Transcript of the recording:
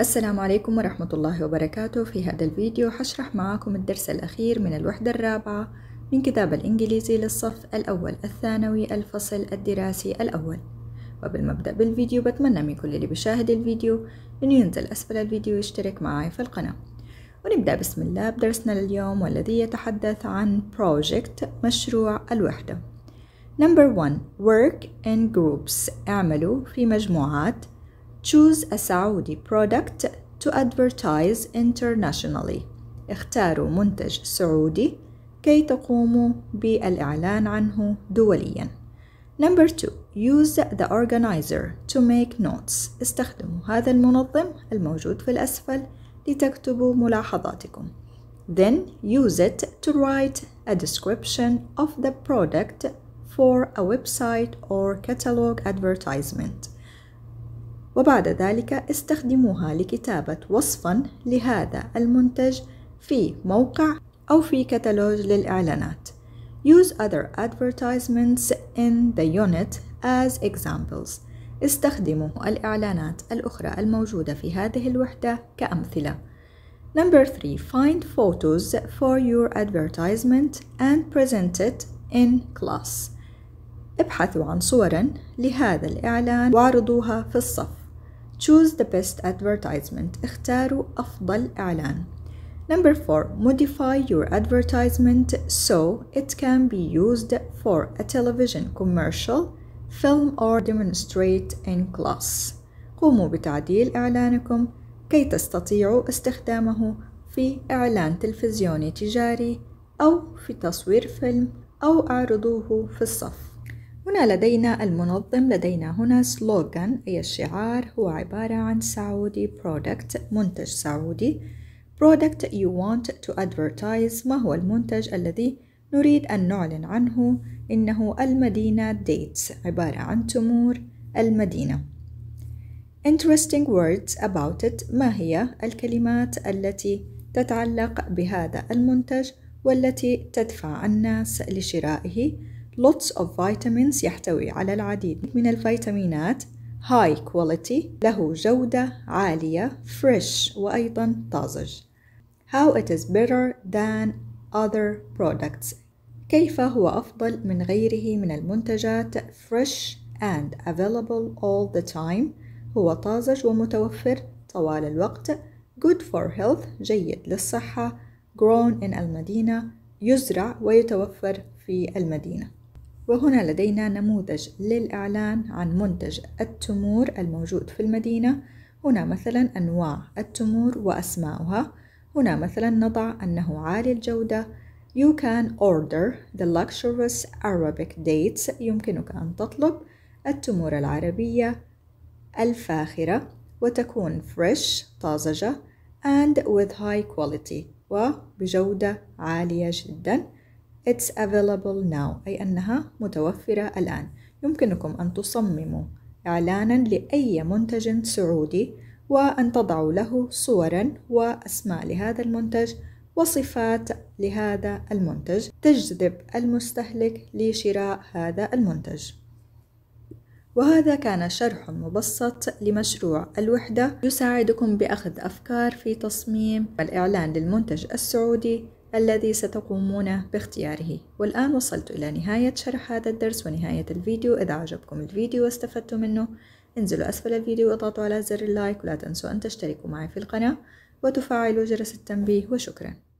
السلام عليكم ورحمة الله وبركاته. في هذا الفيديو حشرح معاكم الدرس الأخير من الوحدة الرابعة من كتاب الإنجليزي للصف الأول الثانوي الفصل الدراسي الأول. وقبل ما أبدأ بالفيديو بتمنى من كل اللي بيشاهد الفيديو إنه ينزل أسفل الفيديو ويشترك معي في القناة. ونبدأ بسم الله بدرسنا لليوم والذي يتحدث عن project مشروع الوحدة. Number one work in groups. اعملوا في مجموعات. Choose a Saudi product to advertise internationally. اختاروا منتج سعودي كي تقوموا بالإعلان عنه دوليا. Number two, use the organizer to make notes. استخدموا هذا المنظم الموجود في الأسفل لتكتبوا ملاحظاتكم. Then use it to write a description of the product for a website or catalog advertisement. وبعد ذلك استخدموها لكتابة وصفا لهذا المنتج في موقع أو في كتالوج للإعلانات. Use other advertisements in the unit as examples. استخدموا الإعلانات الأخرى الموجودة في هذه الوحدة كأمثلة. Number 3. Find photos for your advertisement and present it in class. ابحثوا عن صورا لهذا الإعلان واعرضوها في الصف. Choose the best advertisement. اختاروا أفضل إعلان. Number 4. Modify your advertisement so it can be used for a television commercial, film or demonstrate in class. قوموا بتعديل إعلانكم كي تستطيعوا استخدامه في إعلان تلفزيوني تجاري أو في تصوير فيلم أو أعرضوه في الصف. هنا لدينا المنظم لدينا هنا سلوغان أي الشعار؟ هو عبارة عن سعودي product منتج سعودي. product you want to advertise. ما هو المنتج الذي نريد أن نعلن عنه؟ إنه المدينة dates. عبارة عن تمور المدينة. interesting words about it. ما هي الكلمات التي تتعلق بهذا المنتج والتي تدفع الناس لشرائه؟ Lots of vitamins يحتوي على العديد. من الفيتامينات high quality له جودة عالية fresh وأيضا طازج. How it is better than other products. كيف هو أفضل من غيره من المنتجات fresh and available all the time هو طازج ومتوفر طوال الوقت good for health جيد للصحة grown in المدينة يزرع ويتوفر في المدينة. وهنا لدينا نموذج للإعلان عن منتج التمور الموجود في المدينة. هنا مثلا أنواع التمور وأسماؤها. هنا مثلا نضع أنه عالي الجودة. You can order the luxurious Arabic dates. يمكنك أن تطلب التمور العربية الفاخرة وتكون fresh طازجة and with high quality وبجودة عالية جداً. It's available now أي أنها متوفرة الآن. يمكنكم أن تصمموا إعلانا لأي منتج سعودي وأن تضعوا له صورا وأسماء لهذا المنتج وصفات لهذا المنتج. تجذب المستهلك لشراء هذا المنتج. وهذا كان شرح مبسط لمشروع الوحدة. يساعدكم بأخذ أفكار في تصميم الإعلان للمنتج السعودي. الذي ستقومون باختياره. والآن وصلت إلى نهاية شرح هذا الدرس ونهاية الفيديو. إذا عجبكم الفيديو واستفدتم منه انزلوا أسفل الفيديو وأضغطوا على زر اللايك. ولا تنسوا أن تشتركوا معي في القناة وتفعلوا جرس التنبيه. وشكراً.